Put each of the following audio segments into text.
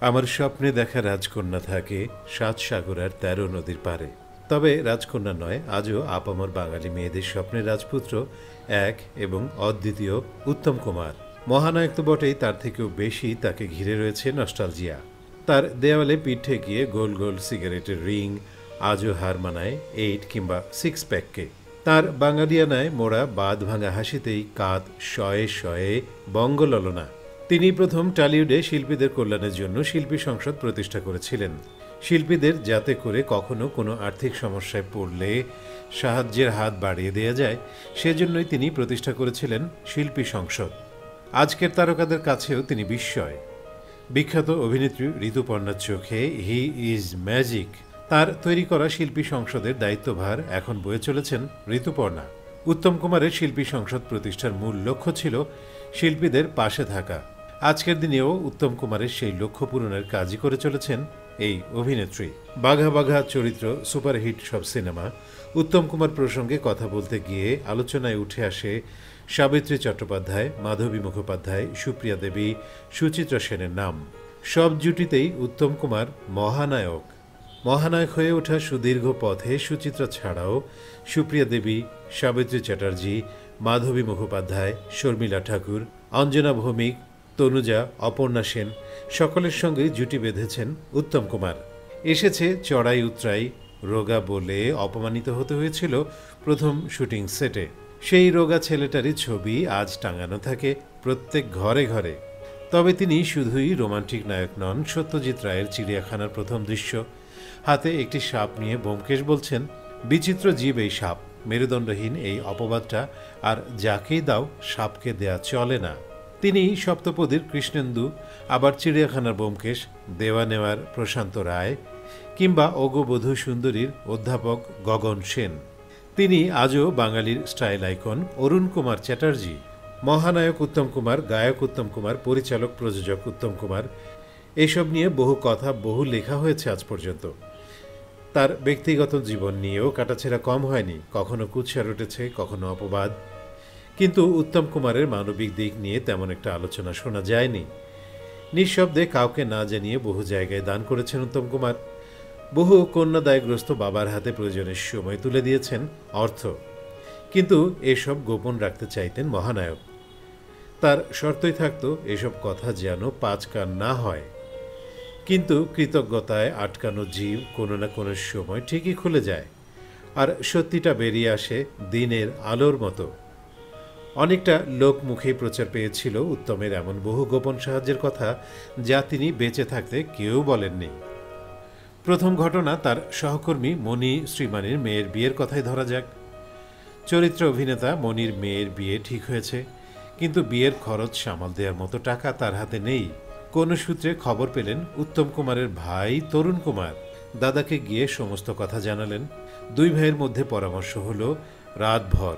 আমার স্বপ্নে দেখা রাজকন্যা থাকে, সাত সাগর আর তেরো নদীর পারে তবে রাজকন্যা নয়, আজও আপামর বাঙালি মেয়েদের স্বপ্নের রাজপুত্র, এক এবং অদ্বিতীয় উত্তম কুমার। মহানায়ক তো বটেই, তার থেকেও বেশি তাকে ঘিরে রয়েছে নস্টালজিয়া। তার দেওয়ালে পিঠে গিয়ে গোল গোল সিগারেটের রিং, আজও হার মানায় এইট কিংবা সিক্স প্যাককে। তার বাঙালিয়ানায় মোড়া বাদ ভাঙা হাসিতেই কাত শয়ে শয়ে বঙ্গললনা। তিনি প্রথম টালিউডে শিল্পীদের কল্যাণের জন্য শিল্পী সংসদ প্রতিষ্ঠা করেছিলেন। শিল্পীদের যাতে করে কখনো কোনো আর্থিক সমস্যায় পড়লে সাহায্যের হাত বাড়িয়ে দেওয়া যায়, সেজন্যই তিনি প্রতিষ্ঠা করেছিলেন শিল্পী সংসদ। আজকের তারকাদের কাছেও তিনি বিস্ময়। বিখ্যাত অভিনেত্রী ঋতুপর্ণার চোখে হি ইজ ম্যাজিক। তার তৈরি করা শিল্পী সংসদের দায়িত্বভার এখন বয়ে চলেছেন ঋতুপর্ণা। উত্তম কুমারের শিল্পী সংসদ প্রতিষ্ঠার মূল লক্ষ্য ছিল শিল্পীদের পাশে থাকা। আজকের দিনেও উত্তম কুমারের সেই লক্ষ্য পূরণের কাজই করে চলেছেন এই অভিনেত্রী। বাঘা বাঘা চরিত্র সুপারহিট সব সিনেমা। উত্তম কুমার প্রসঙ্গে কথা বলতে গিয়ে আলোচনায় উঠে আসে সাবিত্রী চট্টোপাধ্যায়, মাধবী মুখোপাধ্যায়, সুপ্রিয়া দেবী, সুচিত্রা সেনের নাম। সব জুটিতেই উত্তম কুমার মহানায়ক। মহানায়ক হয়ে ওঠা সুদীর্ঘ পথে সুচিত্রা ছাড়াও সুপ্রিয়া দেবী, সাবিত্রী চ্যাটার্জি, মাধবী মুখোপাধ্যায়, শর্মিলা ঠাকুর, অঞ্জনা ভৌমিক তনুজা, অপর্ণা সেন সকলের সঙ্গে জুটি বেঁধেছেন উত্তম কুমার। এসেছে চড়াই উতরাই, রোগা বলে অপমানিত হতে হয়েছিল প্রথম শুটিং সেটে। সেই রোগা ছেলেটারই ছবি আজ টাঙানো থাকে প্রত্যেক ঘরে ঘরে। তবে তিনি শুধুই রোমান্টিক নায়ক নন, সত্যজিৎ রায়ের চিড়িয়াখানার প্রথম দৃশ্য। হাতে একটি সাপ নিয়ে ব্যোমকেশ বলছেন, বিচিত্র জীব এই সাপ। মেরুদণ্ডহীন এই অপবাদটা, আর যাকেই দাও, সাপকে দেয়া চলে না। তিনি সপ্তপদীর কৃষ্ণেন্দু, আবার চিড়িয়াখানার ব্যোমকেশ দেওয়া নেওয়ার প্রশান্ত রায়, কিংবা অগবধূ সুন্দরীর অধ্যাপক গগন সেন। তিনি আজও বাঙালির স্টাইল আইকন অরুণ কুমার চ্যাটার্জি, মহানায়ক উত্তম কুমার, গায়ক উত্তম কুমার, পরিচালক প্রযোজক উত্তম কুমার, এসব নিয়ে বহু কথা, বহু লেখা হয়েছে আজ পর্যন্ত। তার ব্যক্তিগত জীবন নিয়েও কাটাছেড়া কম হয়নি, কখনো কুৎসার উঠেছে কখনো অপবাদ কিন্তু উত্তম কুমারের মানবিক দিক নিয়ে তেমন একটা আলোচনা শোনা যায়নি। নিঃশব্দে কাউকে না জানিয়ে বহু জায়গায় দান করেছেন উত্তম কুমার। বহু কন্যাদায়গ্রস্ত বাবার হাতে প্রয়োজনের সময় তুলে দিয়েছেন অর্থ। কিন্তু এসব গোপন রাখতে চাইতেন মহানায়ক। তার শর্তই থাকত এসব কথা যেন পাঁচ কান না হয়। কিন্তু কৃতজ্ঞতায় আটকানো জীব কোনো না কোনো সময় ঠিকই খুলে যায়। আর সত্যিটা বেরিয়ে আসে দিনের আলোর মতো। অনেকটা লোক মুখেই প্রচার পেয়েছিল উত্তমের এমন বহু গোপন সাহায্যের কথা যা তিনি বেঁচে থাকতে কেউ বলেননি। প্রথম ঘটনা তার সহকর্মী মণি শ্রীমানির মেয়ের বিয়ের কথাই ধরা যাক। চরিত্র অভিনেতা মনির মেয়ের বিয়ে ঠিক হয়েছে, কিন্তু বিয়ের খরচ সামাল দেওয়ার মতো টাকা তার হাতে নেই। কোনো সূত্রে খবর পেলেন উত্তম কুমারের ভাই তরুণ কুমার। দাদাকে গিয়ে সমস্ত কথা জানালেন। দুই ভাইয়ের মধ্যে পরামর্শ হলো, রাতভর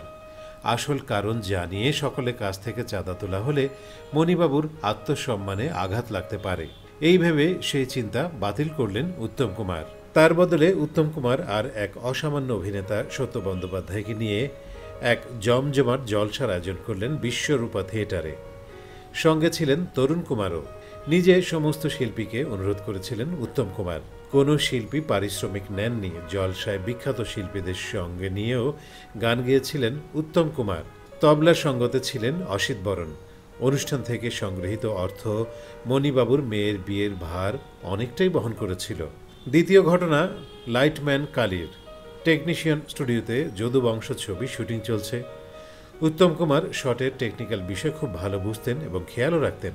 আসল কারণ জানিয়ে সকলের কাছ থেকে চাঁদা তোলা হলে মণিবাবুর আত্মসম্মানে আঘাত লাগতে পারে। এই ভেবে সেই চিন্তা বাতিল করলেন উত্তম কুমার। তার বদলে উত্তম কুমার আর এক অসামান্য অভিনেতা সত্য বন্দ্যোপাধ্যায়কে নিয়ে এক জমজমাট জলসার আয়োজন করলেন বিশ্বরূপা থিয়েটারে। সঙ্গে ছিলেন তরুণ কুমারও। নিজে সমস্ত শিল্পীকে অনুরোধ করেছিলেন উত্তম কুমার। কোনো শিল্পী পারিশ্রমিক নেননি। জলসায় বিখ্যাত শিল্পীদের সঙ্গে নিয়েও গান গেয়েছিলেন উত্তম কুমার। তবলা সঙ্গতে ছিলেন অসিত বরণ। অনুষ্ঠান থেকে সংগৃহীত অর্থ, মণিবাবুর মেয়ের বিয়ের ভার অনেকটাই বহন করেছিল। দ্বিতীয় ঘটনা, লাইটম্যান কালির। টেকনিশিয়ান স্টুডিওতে যদুবংশ ছবি শুটিং চলছে। উত্তম কুমার শটের টেকনিক্যাল বিষয় খুব ভালো বুঝতেন এবং খেয়ালও রাখতেন।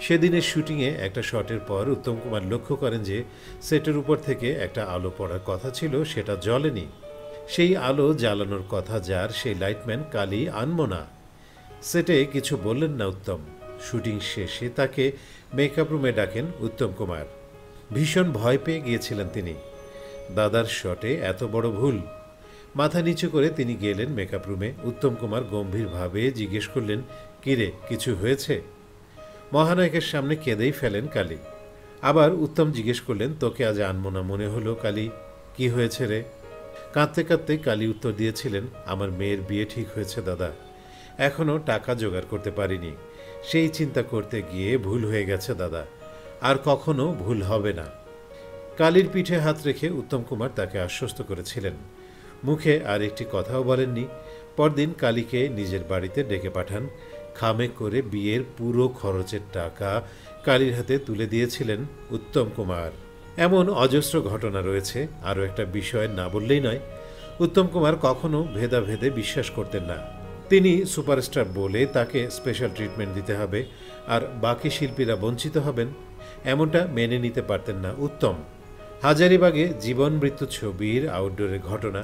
সেদিনের শুটিংয়ে একটা শটের পর উত্তম কুমার লক্ষ্য করেন যে সেটের উপর থেকে একটা আলো পড়ার কথা ছিল, সেটা জ্বলেনি। সেই আলো জ্বালানোর কথা যার, সেই লাইটম্যান কালি আনব না সেটে কিছু বললেন না উত্তম। শুটিং শেষে তাকে মেকআপ রুমে ডাকেন উত্তম কুমার। ভীষণ ভয় পেয়ে গিয়েছিলেন তিনি। দাদার শটে এত বড় ভুল। মাথা নিচু করে তিনি গেলেন মেকআপ রুমে। উত্তম কুমার গম্ভীরভাবে জিজ্ঞেস করলেন, কিরে, কিছু হয়েছে? মহানায়কের সামনে কেঁদেই ফেলেন কালী। আবার উত্তম জিজ্ঞেস করলেন, তোকে আজ আনমো না মনে হলো কালী? কি হয়েছে রে? কাঁদতে কাঁদতে কালী উত্তর দিয়েছিলেন, আমার মেয়ের বিয়ে ঠিক হয়েছে দাদা। এখনও টাকা জোগাড় করতে পারিনি। সেই চিন্তা করতে গিয়ে ভুল হয়ে গেছে দাদা। আর কখনো ভুল হবে না। কালীর পিঠে হাত রেখে উত্তম কুমার তাকে আশ্বস্ত করেছিলেন। মুখে আর একটি কথাও বলেননি। পরদিন কালীকে নিজের বাড়িতে ডেকে পাঠান। খামে করে বিয়ের পুরো খরচের টাকা কালীর হাতে তুলে দিয়েছিলেন উত্তম কুমার। এমন অজস্র ঘটনা রয়েছে, আরও একটা বিষয় না বললেই নয়। উত্তম কুমার কখনো ভেদাভেদে বিশ্বাস করতেন না। তিনি সুপারস্টার বলে তাকে স্পেশাল ট্রিটমেন্ট দিতে হবে আর বাকি শিল্পীরা বঞ্চিত হবেন, এমনটা মেনে নিতে পারতেন না উত্তম। হাজারিবাগে জীবন মৃত্যু ছবির আউটডোরের ঘটনা।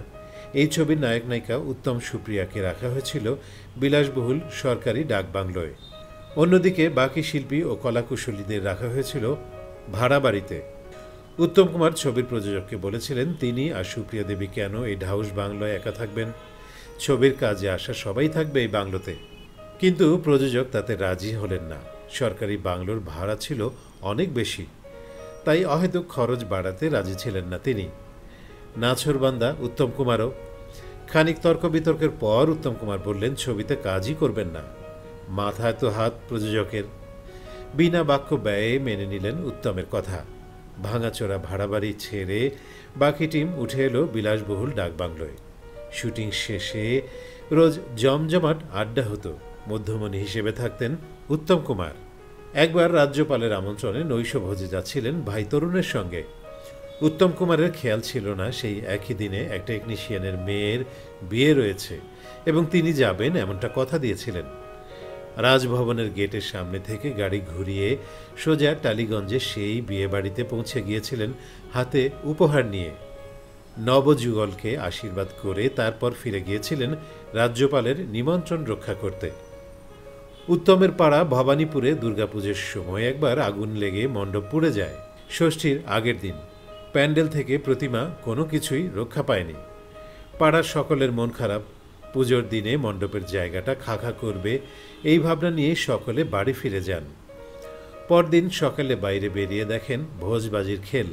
এই ছবির নায়ক নায়িকা উত্তম সুপ্রিয়াকে রাখা হয়েছিল বিলাসবহুল সরকারি ডাকবাংলোয় অন্যদিকে বাকি শিল্পী ও কলাকুশলীদের রাখা হয়েছিল ভাড়া বাড়িতে। উত্তম কুমার ছবির প্রযোজককে বলেছিলেন, তিনি আর সুপ্রিয়া দেবী কেন এই ঢাউস বাংলোয় একা থাকবেন? ছবির কাজে আসা সবাই থাকবে এই বাংলোতে। কিন্তু প্রযোজক তাতে রাজি হলেন না। সরকারি বাংলোর ভাড়া ছিল অনেক বেশি। তাই অহেতুক খরচ বাড়াতে রাজি ছিলেন না তিনি। নাছরবান্দা উত্তম কুমারও। খানিক তর্ক বিতর্কের পর উত্তম কুমার বললেন, ছবিতে কাজই করবেন না। মাথায় তো হাত প্রযোজকের। বিনা বাক্য ব্যয়ে মেনে নিলেন উত্তমের কথা। ভাঙাচোরা ভাড়া বাড়ি ছেড়ে বাকি টিম উঠে এলো বিলাসবহুল ডাকবাংলোয়। শুটিং শেষে রোজ জমজমাট আড্ডা হতো। মধ্যমণি হিসেবে থাকতেন উত্তম কুমার। একবার রাজ্যপালের আমন্ত্রণে নৈশভোজে যাচ্ছিলেন ভাই তরুণের সঙ্গে। উত্তম কুমারের খেয়াল ছিল না, সেই একই দিনে এক টেকনিশিয়ানের মেয়ের বিয়ে রয়েছে এবং তিনি যাবেন এমনটা কথা দিয়েছিলেন। রাজভবনের গেটের সামনে থেকে গাড়ি ঘুরিয়ে সোজা টালিগঞ্জে সেই বিয়ে বাড়িতে পৌঁছে গিয়েছিলেন হাতে উপহার নিয়ে। নবযুগলকে আশীর্বাদ করে তারপর ফিরে গিয়েছিলেন রাজ্যপালের নিমন্ত্রণ রক্ষা করতে। উত্তমের পাড়া ভবানীপুরে দুর্গাপুজোর সময় একবার আগুন লেগে মণ্ডপ পুড়ে যায়। ষষ্ঠীর আগের দিন। প্যান্ডেল থেকে প্রতিমা কোনো কিছুই রক্ষা পায়নি। পাড়ার সকলের মন খারাপ। পুজোর দিনে মণ্ডপের জায়গাটা খাখা করবে, এই ভাবনা নিয়ে সকলে বাড়ি ফিরে যান। পরদিন সকালে বাইরে বেরিয়ে দেখেন ভোজবাজির খেল।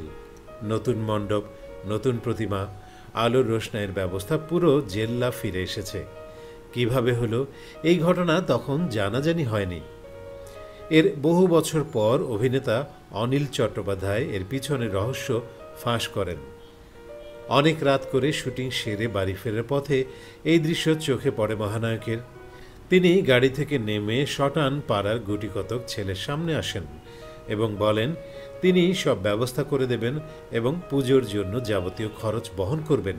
নতুন মণ্ডপ, নতুন প্রতিমা, আলোর রোশনাইয়ের ব্যবস্থা পুরো জেল্লা ফিরে এসেছে। কীভাবে হলো? এই ঘটনা তখন জানাজানি হয়নি। এর বহু বছর পর অভিনেতা অনিল চট্টোপাধ্যায় এর পিছনে রহস্য ফাঁস করেন। অনেক রাত করে শুটিং সেরে বাড়ি ফেরার পথে এই দৃশ্য চোখে পড়ে মহানায়কের। তিনি গাড়ি থেকে নেমে শটান পাড়ার গুটিকতক ছেলের সামনে আসেন এবং বলেন, তিনি সব ব্যবস্থা করে দেবেন এবং পুজোর জন্য যাবতীয় খরচ বহন করবেন।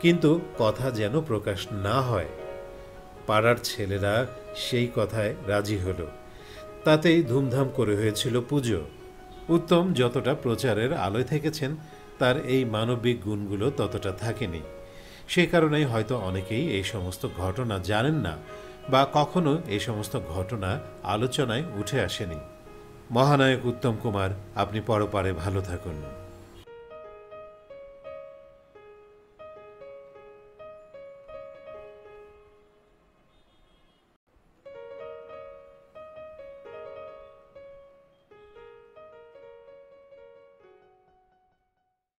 কিন্তু কথা যেন প্রকাশ না হয়। পাড়ার ছেলেরা সেই কথায় রাজি হলো। তাতেই ধুমধাম করে হয়েছিল পুজো। উত্তম যতটা প্রচারের আলোয় থেকেছেন, তার এই মানবিক গুণগুলো ততটা থাকেনি। সে কারণেই হয়তো অনেকেই এই সমস্ত ঘটনা জানেন না বা কখনো এই সমস্ত ঘটনা আলোচনায় উঠে আসেনি। মহানায়ক উত্তম কুমার, আপনি পরপারে ভালো থাকুন।